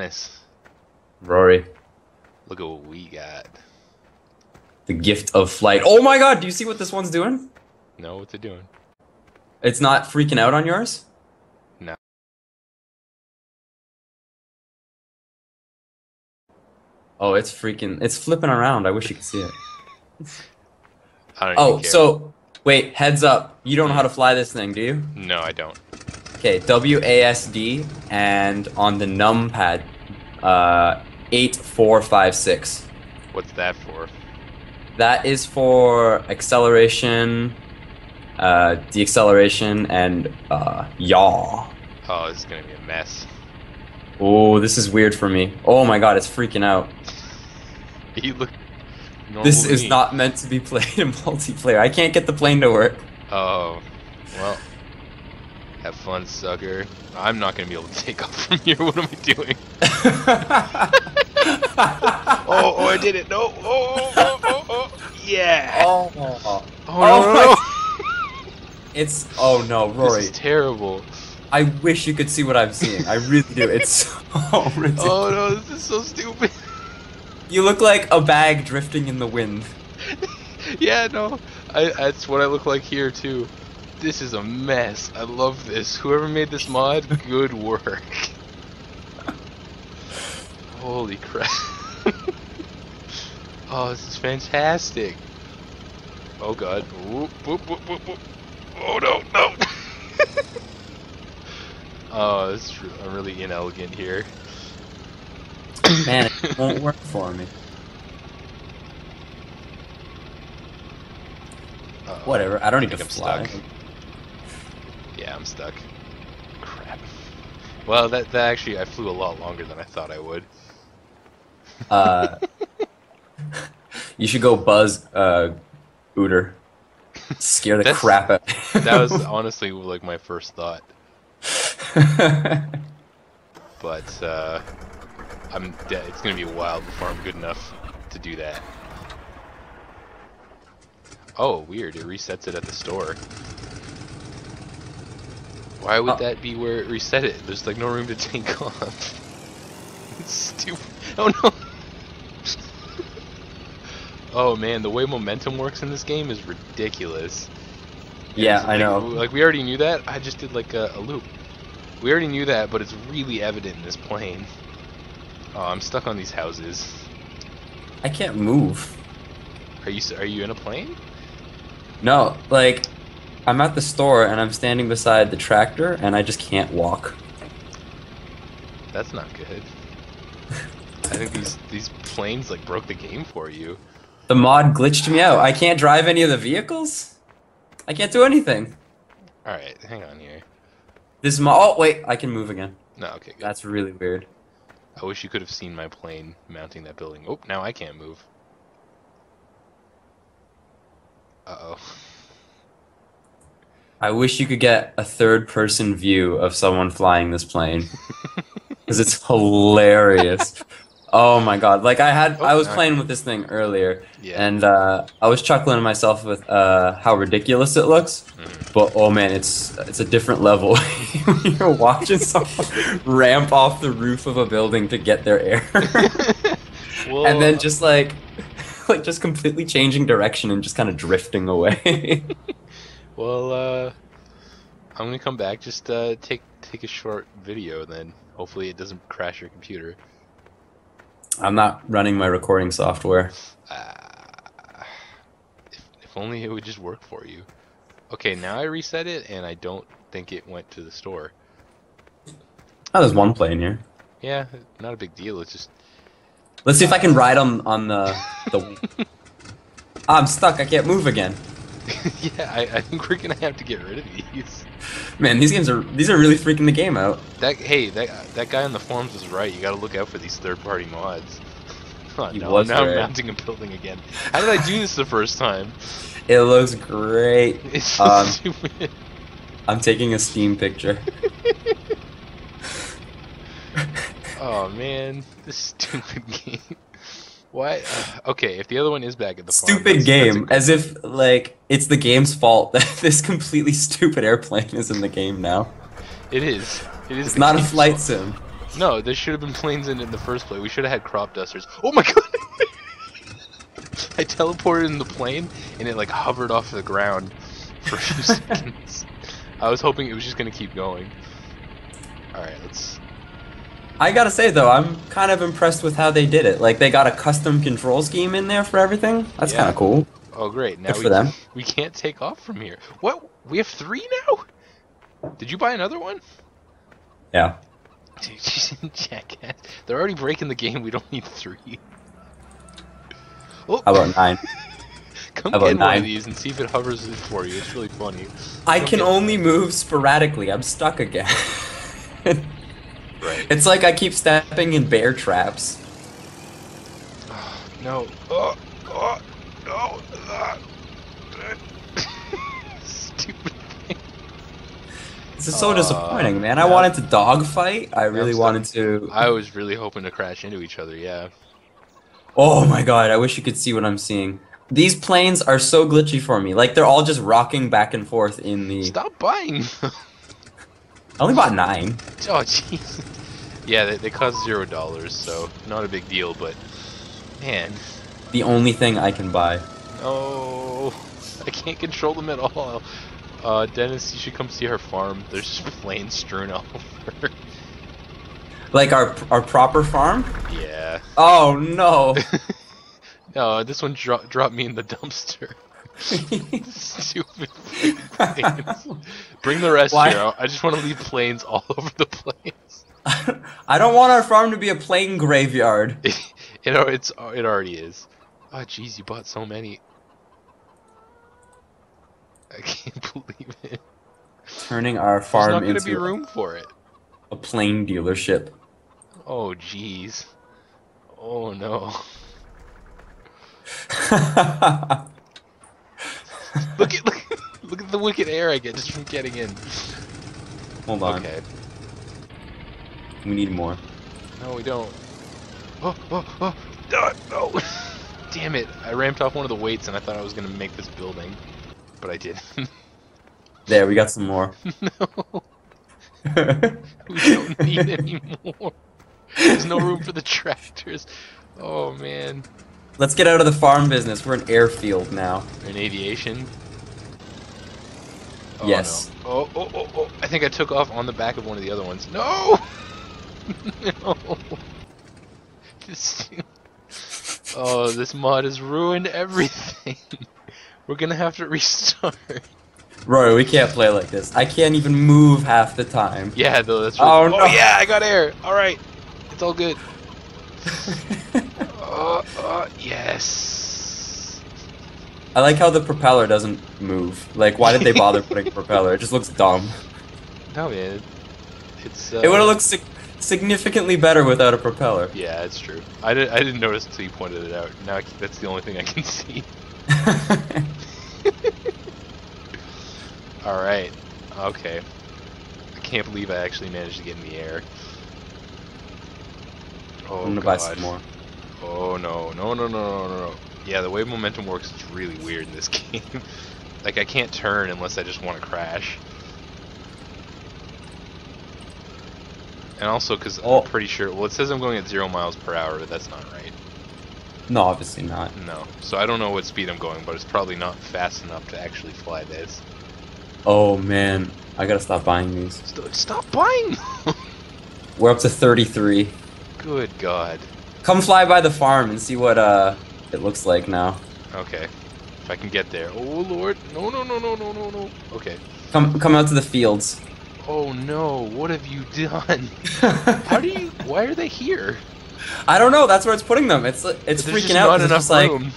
Nice. Rory, Look at what we got. the gift of flight. Oh my god, do you see what this one's doing? No, what's they're doing. It's not freaking out on yours? No. Oh, it's freaking, it's flipping around. I wish you could see it. I don't Oh, so, wait, heads up. You don't know how to fly this thing, do you? No, I don't. Okay, WASD and on the numpad, uh, 8456. What's that for? That is for acceleration, uh, deceleration, and uh, yaw. Oh, this is gonna be a mess. Oh, this is weird for me. Oh my god, it's freaking out. You look. This is me. not meant to be played in multiplayer. I can't get the plane to work. Oh, well. Have fun, sucker. I'm not gonna be able to take off from here. What am I doing? Oh, oh, I did it. No. Oh, oh, oh, oh, oh. Yeah. oh, Oh, oh no, oh, no, no. it's oh no, Rory. This is terrible. I wish you could see what I'm seeing. I really do. It's so ridiculous. Oh no, this is so stupid. You look like a bag drifting in the wind. yeah, no. I, that's what I look like here too. This is a mess. I love this. Whoever made this mod, good work. Holy crap. oh, this is fantastic. Oh god. Whoop, whoop, whoop. Oh no, no. oh, this is, I'm really inelegant here. Man, it won't work for me. Uh-oh. Whatever. I don't need to I'm fly. stuck. Yeah, I'm stuck. Crap. Well, that, that actually, I flew a lot longer than I thought I would. Uh, you should go buzz uh, Ooter. Scare the crap out. That was honestly like my first thought, but uh, I'm dead. It's gonna be a while before I'm good enough to do that. Oh, weird! It resets it at the store. Why would Oh. that be where it reset it? There's like no room to take off. It's stupid. Oh no! oh man, the way momentum works in this game is ridiculous. yeah, I know. Like we already knew that. I just did like a, a loop. We already knew that, but it's really evident in this plane. Oh, I'm stuck on these houses. I can't move. Are you are you in a plane? No, like I'm at the store and I'm standing beside the tractor and I just can't walk. That's not good. I think these these planes like broke the game for you. The mod glitched me out. I can't drive any of the vehicles. I can't do anything. All right, hang on here. This mod. Oh wait, I can move again. No, okay, good. That's really weird. I wish you could have seen my plane mounting that building. Oh, now I can't move. Uh oh. I wish you could get a third person view of someone flying this plane. Because it's hilarious. oh my god. Like I had Oh, I was now playing with this thing earlier Yeah. and uh, I was chuckling to myself with uh, how ridiculous it looks. Mhm. But oh man, it's it's a different level. You're watching someone ramp off the roof of a building to get their air. and then just like like just completely changing direction and just kind of drifting away. Well, uh, I'm gonna come back. Just uh, take take a short video, then hopefully it doesn't crash your computer. I'm not running my recording software. Uh, if, if only it would just work for you. Okay, now I reset it, and I don't think it went to the store. Oh, there's one plane here. Yeah, not a big deal. It's just Let's see if I can ride on on the the. I'm stuck. I can't move again. yeah. I, I think we're gonna have to get rid of these. Man, these games are these are really freaking the game out. That hey, that that guy on the forums was right. You got to look out for these third-party mods. Oh, no, was now I'm right. mounting a building again. How did I do this the first time? It looks great. It's so Um, stupid. I'm taking a Steam picture. Oh man, this stupid game. Why? Uh, okay, if the other one is back at the farm, Stupid that's- that's game, good- as if like it's the game's fault that this completely stupid airplane is in the game now. it is. It is. It's not a flight fault. sim. No, there should have been planes in it in the first place. We should have had crop dusters. Oh my god! I teleported in the plane and it like hovered off the ground for a few seconds. I was hoping it was just gonna keep going. Alright, let's. I gotta say though, I'm kind of impressed with how they did it. Like they got a custom control scheme in there for everything. That's Yeah. kind of cool. Oh, great. Now Good we, for them. we can't take off from here. What? We have three now? Did you buy another one? Yeah. Jackass. They're already breaking the game. We don't need three. Oh, How about nine? come how get one nine? of these and see if it hovers it for you. It's really funny. I can only move sporadically. I'm stuck again. Right. it's like I keep stepping in bear traps. No. Oh, oh, no. ah. Stupid thing. This is so Uh, disappointing, man. I wanted to dogfight. I really stuck. wanted to. I was really hoping to crash into each other, yeah. Oh my god, I wish you could see what I'm seeing. These planes are so glitchy for me. Like they're all just rocking back and forth in the. Stop buying them. I only bought nine. Oh, jeez. Yeah, they, they cost zero dollars, so not a big deal, but man, The only thing I can buy. no, I can't control them at all. Uh, Denis, you should come see our farm. There's just planes strewn all over. Like our our proper farm. yeah. Oh no. No, this one dro- dropped me in the dumpster. Stupid planes. Bring the rest Why- here. I just want to leave planes all over the place. I don't want our farm to be a plane graveyard. It, it, al- it's, it already is. Oh, jeez, you bought so many. I can't believe it. Turning our There's farm not into be room for it. a plane dealership. Oh, jeez. Oh, no. Look at look, look at the wicked air I get just from getting in. Hold on. Okay. We need more. No, we don't. Oh, oh, oh. No, no. Damn it. I ramped off one of the weights and I thought I was going to make this building. But I didn't. There, we got some more. no. We don't need any more. There's no room for the tractors. Oh, man. Let's get out of the farm business. We're an airfield now. In aviation. Oh, Yes. No. Oh, oh, oh, oh. I think I took off on the back of one of the other ones. No! no. This... Oh, this mod has ruined everything. We're gonna have to restart. Roy, we can't play like this. I can't even move half the time. Yeah, though, that's oh, really... Oh, no. oh, yeah, I got air. Alright. It's all good. Oh, oh, yes. I like how the propeller doesn't move. Like, why did they bother putting a propeller? It just looks dumb. No, man. It's, uh... It would have looked sig- significantly better without a propeller. Yeah, it's true. I, did, I didn't notice until you pointed it out. Now I c that's the only thing I can see. Alright. Okay. I can't believe I actually managed to get in the air. Oh, I'm gonna God. buy some more. Oh, no. No, no, no, no, no, no. Yeah, the way momentum works is really weird in this game. like, I can't turn unless I just want to crash. And also, because Oh. I'm pretty sure... Well, it says I'm going at zero miles per hour, but that's not right. No, obviously not. No. So I don't know what speed I'm going, but it's probably not fast enough to actually fly this. Oh man, I gotta stop buying these. St- stop buying them! We're up to 33. Good God. Come fly by the farm and see what uh it looks like now. Okay. If I can get there. Oh Lord. No, no, no, no, no, no, no. Okay. Come come out to the fields. Oh no, what have you done? How do you. Why are they here? I don't know. That's where it's putting them. It's it's freaking just out. not 'cause it's enough just like, room.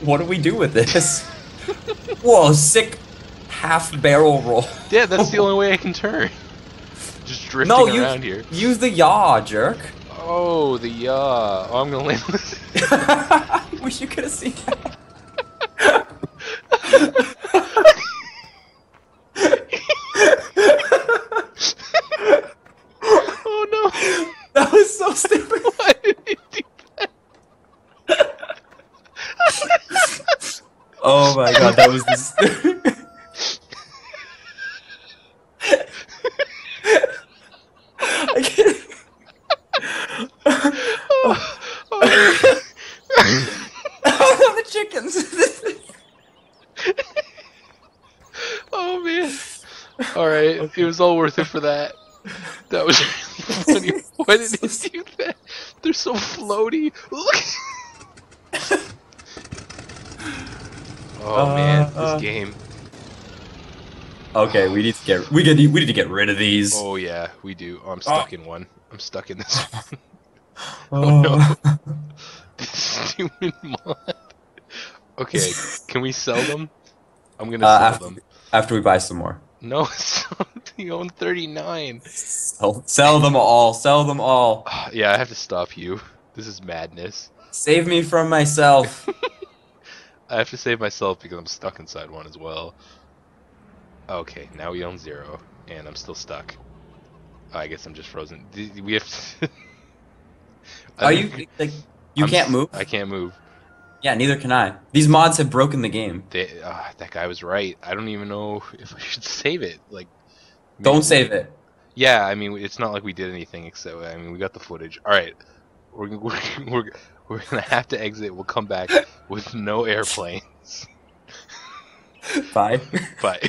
what do we do with this? Whoa, sick half barrel roll. Yeah, that's the only way I can turn. Just drifting No, you around here. use the yaw, jerk. Oh, the yaw. Oh, I'm gonna land this. Wish you could have seen that. oh no. That was so stupid. Why did he do that? Oh my god, that was the stu- I can't- oh, oh, oh, the chickens. oh, man. All right, it was all worth it for that. That was really funny. Why did he do that? They're so floaty. Look. oh man, Uh, uh. this game. okay, we need to get we get we need to get rid of these. Oh yeah, we do. Oh, I'm stuck in one. I'm stuck in this one. Oh, no. This stupid mod. Okay, can we sell them? I'm gonna Uh, sell after, them. after we buy some more. No, you own 39. Sell, sell them all. Sell them all. Yeah, I have to stop you. This is madness. Save me from myself. I have to save myself because I'm stuck inside one as well. Okay, now we own zero, and I'm still stuck. Oh, I guess I'm just frozen. We have. Are you like you I'm can't move? I can't move. Yeah, neither can I. These mods have broken the game. They, uh, that guy was right. I don't even know if I should save it. Like, Don't maybe- save it. Yeah, I mean, it's not like we did anything except. I mean, we got the footage. All right, we're we're we're, we're gonna have to exit. We'll come back with no airplanes. Bye. Bye.